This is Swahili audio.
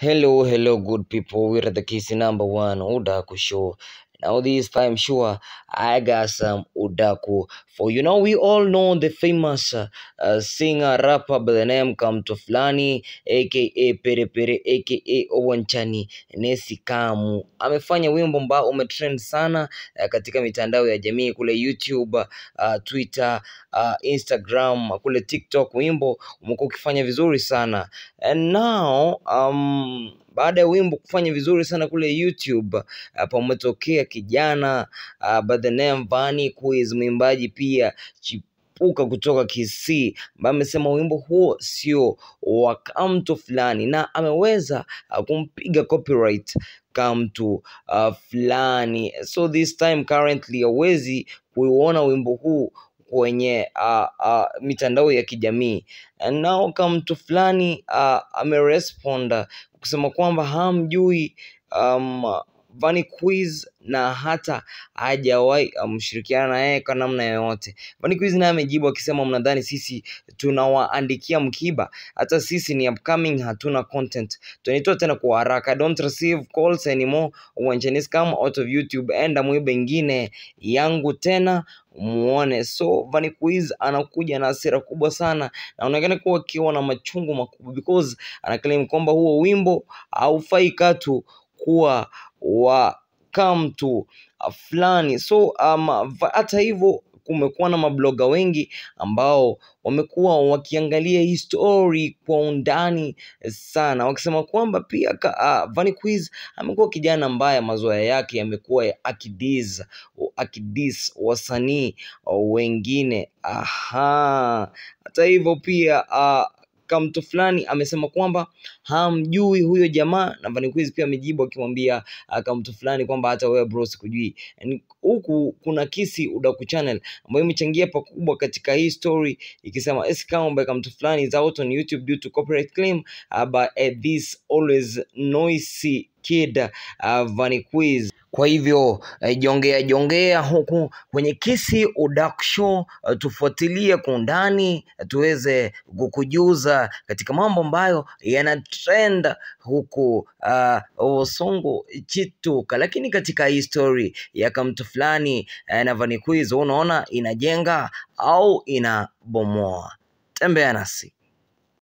Hello, hello, good people. We're the Kisi number one Udaku show. Now, this time, sure, I got some Udaku for you. Now, we all know the famous uh, uh, singer rapper by the name Kamto Fulani, aka Pere Pere, aka Owanchani Nesi Kamu. Amefanya wimbo ambao umetrend sana uh, katika mitandao ya jamii kule YouTube, uh, Twitter, uh, Instagram, kule TikTok. Wimbo umekuwa ukifanya vizuri sana and now um, baada ya wimbo kufanya vizuri sana kule YouTube uh, pametokea kijana uh, by the name Vanny Quiz, mwimbaji pia chipuka kutoka Kisii, ambaye amesema wimbo huo sio wa kamtu fulani na ameweza uh, kumpiga copyright Kamto uh, fulani. So this time currently hawezi kuuona wimbo huu kwenye uh, uh, mitandao ya kijamii and now Kamto fulani uh, amerespond kusema kwamba hamjui um, Vanny Quiz na hata hajawahi mshirikiana um, na yeye kwa namna yoyote. Vani Quiz naye amejibu akisema, mnadhani sisi tunawaandikia mkiba? Hata sisi ni upcoming, hatuna content, tunaitwa tena kwa haraka. Don't receive calls anymore. Uwanjani scam out of YouTube, enda mwibe ingine yangu tena muone. So Vani Quiz anakuja na hasira kubwa sana na anaonekana kuwa akiwa na machungu makubwa because anaclaim kwamba huo wimbo haufai katu kuwa wa kamtu fulani. So um, hata hivyo kumekuwa na mabloga wengi ambao wamekuwa wakiangalia hii story kwa undani sana, wakisema kwamba pia uh, Vanquiz Quiz amekuwa kijana ambaye mazoea yake yamekuwa ya akidis akidis wasanii wengine. Aha, hata hivyo pia uh, Kamto fulani amesema kwamba hamjui huyo jamaa, na Vanny Quiz pia amejibu akimwambia uh, Kamto fulani kwamba hata wewe bro sikujui. Huku kuna Kisi Udaku channel ambayo imechangia pakubwa katika hii story ikisema Escambe mtu fulani is out on YouTube due to copyright claim uh, by uh, this always noisy kid uh, Vaniquiz. Kwa hivyo eh, jongea jongea huku kwenye Kisi Udaku show uh, tufuatilie kwa undani uh, tuweze kukujuza katika mambo ambayo yana trend huku uh, Songo chituka, lakini katika hii story ya kamtu fulani uh, na Vaniquiz, unaona inajenga au inabomoa? Tembea nasi.